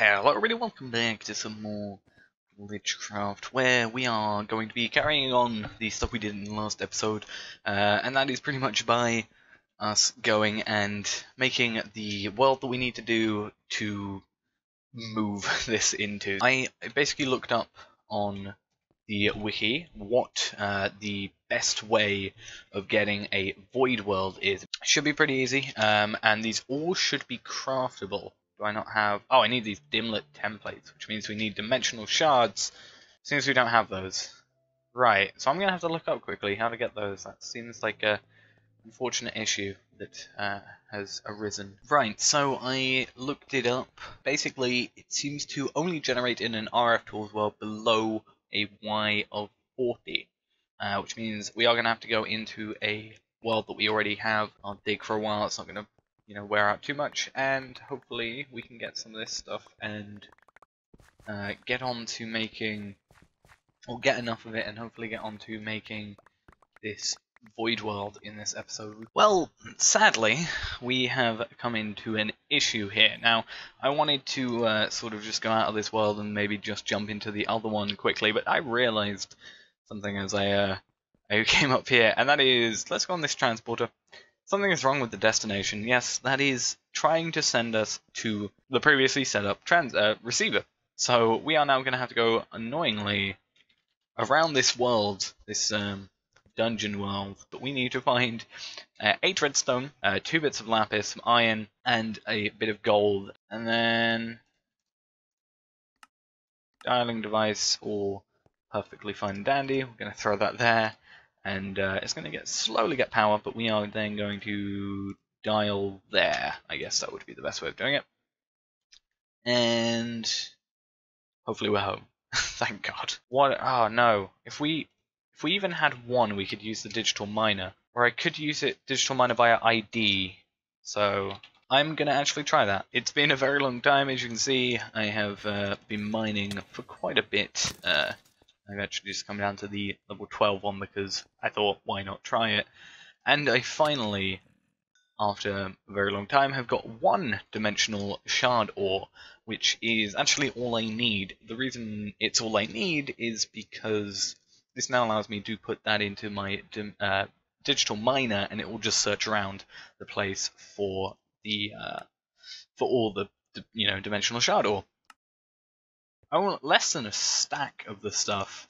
Hello everybody, welcome back to some more GlitchCraft, where we are going to be carrying on the stuff we did in the last episode, uh, and that is pretty much by us going and making the world that we need to do to move this into. I basically looked up on the wiki what uh, the best way of getting a void world is. Should be pretty easy, um, and these all should be craftable. Do I not have... Oh, I need these dimlet templates, which means we need dimensional shards, since we don't have those. Right, so I'm going to have to look up quickly how to get those. That seems like a unfortunate issue that uh, has arisen. Right, so I looked it up. Basically, it seems to only generate in an RF tools world below a Y of 40, uh, which means we are going to have to go into a world that we already have. I'll dig for a while, it's not going to you know, wear out too much, and hopefully we can get some of this stuff and uh, get on to making, or get enough of it, and hopefully get on to making this Void World in this episode. Well, sadly, we have come into an issue here. Now, I wanted to uh, sort of just go out of this world and maybe just jump into the other one quickly, but I realized something as I, uh, I came up here, and that is, let's go on this transporter. Something is wrong with the destination. Yes, that is trying to send us to the previously set up trans uh, receiver. So we are now going to have to go annoyingly around this world, this um, dungeon world. But we need to find uh, eight redstone, uh, two bits of lapis, some iron, and a bit of gold. And then dialing device all perfectly fine and dandy. We're going to throw that there and uh, it's going to get slowly get power, but we are then going to dial there. I guess that would be the best way of doing it. And hopefully we're home. Thank God. What? Oh no! If we if we even had one, we could use the digital miner, or I could use it digital miner via ID. So I'm gonna actually try that. It's been a very long time, as you can see. I have uh, been mining for quite a bit. Uh, I've actually just come down to the level 12 one because I thought, why not try it? And I finally, after a very long time, have got one dimensional shard ore, which is actually all I need. The reason it's all I need is because this now allows me to put that into my uh, digital miner, and it will just search around the place for the uh, for all the you know dimensional shard ore. I want less than a stack of the stuff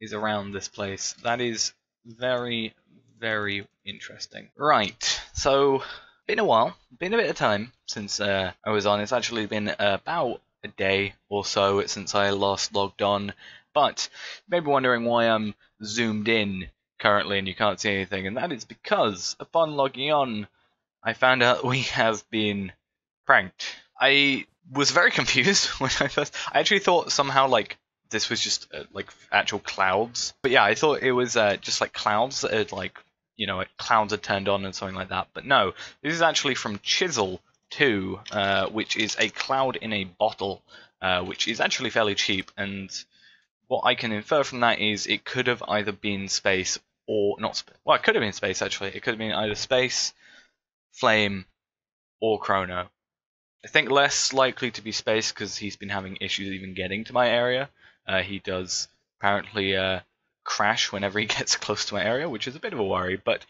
is around this place. That is very, very interesting. Right, so been a while, been a bit of time since uh, I was on. It's actually been about a day or so since I last logged on, but you may be wondering why I'm zoomed in currently and you can't see anything, and that is because upon logging on, I found out we have been pranked. I was very confused when I first. I actually thought somehow like this was just uh, like actual clouds, but yeah, I thought it was uh, just like clouds that had like you know clouds had turned on and something like that. But no, this is actually from Chisel 2, uh, which is a cloud in a bottle, uh, which is actually fairly cheap. And what I can infer from that is it could have either been space or not. Well, it could have been space actually. It could have been either space, flame, or Chronno. I think less likely to be space because he's been having issues even getting to my area. Uh, he does apparently uh, crash whenever he gets close to my area, which is a bit of a worry. But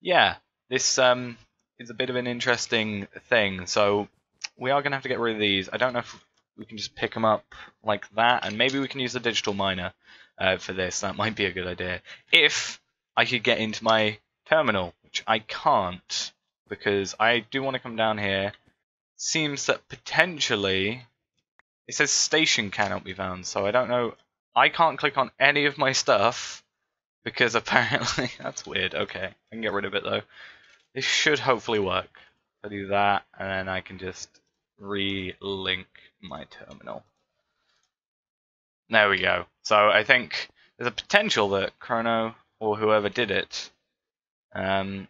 yeah, this um, is a bit of an interesting thing. So we are going to have to get rid of these. I don't know if we can just pick them up like that, and maybe we can use the digital miner uh, for this. That might be a good idea. If I could get into my terminal, which I can't, because I do want to come down here seems that potentially it says station cannot be found, so I don't know. I can't click on any of my stuff because apparently that's weird. Okay, I can get rid of it though. This should hopefully work. I do that, and then I can just re-link my terminal. There we go. So I think there's a potential that Chronno or whoever did it um,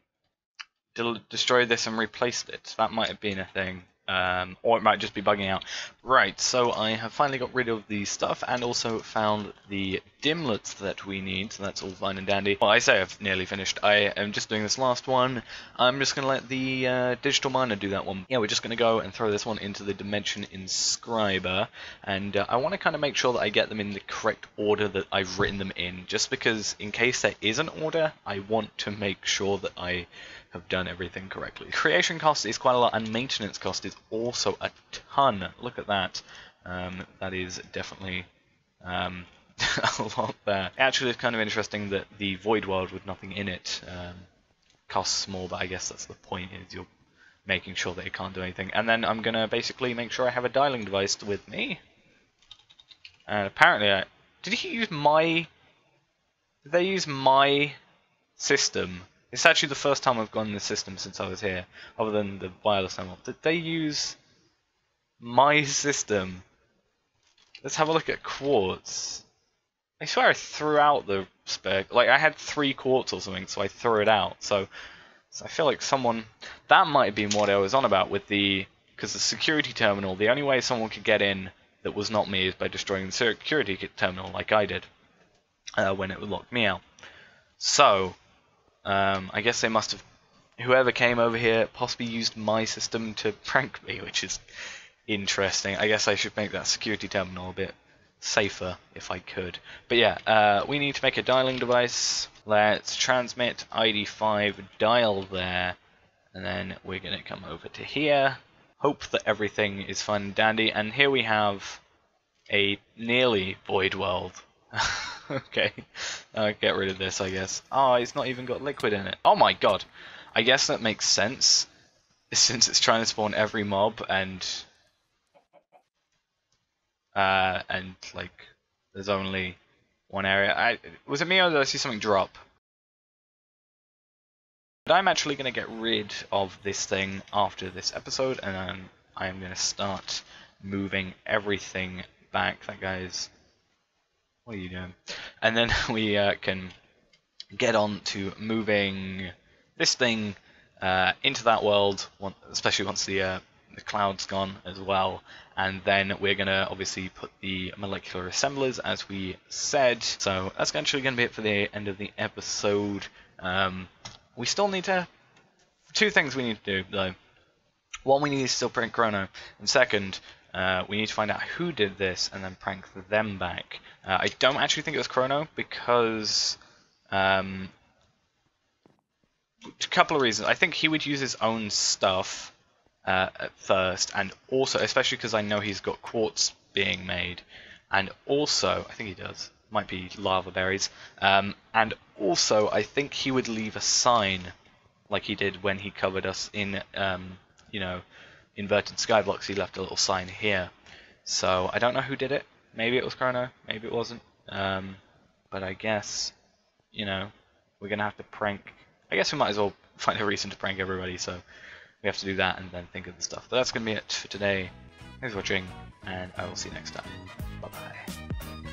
destroyed this and replaced it. That might have been a thing. Um, or it might just be bugging out. Right, so I have finally got rid of the stuff and also found the dimlets that we need, so that's all fine and dandy. Well, I say I've nearly finished. I am just doing this last one. I'm just going to let the uh, digital miner do that one. Yeah, we're just going to go and throw this one into the dimension inscriber, and uh, I want to kind of make sure that I get them in the correct order that I've written them in, just because in case there is an order, I want to make sure that I have done everything correctly. Creation cost is quite a lot, and maintenance cost is also a ton. Look at that. Um, that is definitely um, a lot there. Actually, it's kind of interesting that the Void World with nothing in it um, costs more, but I guess that's the point, is you're making sure that it can't do anything. And then I'm going to basically make sure I have a dialing device with me. And apparently, I, did he use my... Did they use my system it's actually the first time I've gone in the system since I was here, other than the wireless demo. Did they use my system? Let's have a look at quartz. I swear I threw out the spare. Like I had three quartz or something, so I threw it out. So, so I feel like someone that might have been what I was on about with the because the security terminal. The only way someone could get in that was not me is by destroying the security terminal, like I did uh, when it would lock me out. So um, I guess they must have, whoever came over here possibly used my system to prank me, which is interesting. I guess I should make that security terminal a bit safer if I could. But yeah, uh, we need to make a dialing device. Let's transmit ID5 dial there, and then we're going to come over to here. Hope that everything is fun and dandy, and here we have a nearly void world. okay. Uh, get rid of this, I guess. Oh, it's not even got liquid in it. Oh my god. I guess that makes sense. Since it's trying to spawn every mob and... Uh, and, like, there's only one area. I, was it me or did I see something drop? But I'm actually going to get rid of this thing after this episode, and then I'm going to start moving everything back. That guy's what are you doing? And then we uh, can get on to moving this thing uh, into that world, especially once the, uh, the cloud's gone as well. And then we're going to obviously put the molecular assemblers as we said. So that's actually going to be it for the end of the episode. Um, we still need to... Two things we need to do, though. One, we need to still print Chronno. And second, uh, we need to find out who did this and then prank them back. Uh, I don't actually think it was Chronno because um, a couple of reasons. I think he would use his own stuff uh, at first, and also, especially because I know he's got quartz being made, and also, I think he does, might be lava berries, um, and also, I think he would leave a sign like he did when he covered us in, um, you know, inverted skyblocks, he left a little sign here. So I don't know who did it. Maybe it was Chronno, maybe it wasn't. Um, but I guess, you know, we're going to have to prank. I guess we might as well find a reason to prank everybody, so we have to do that and then think of the stuff. But that's going to be it for today. Thanks for watching, and I will see you next time. Bye bye.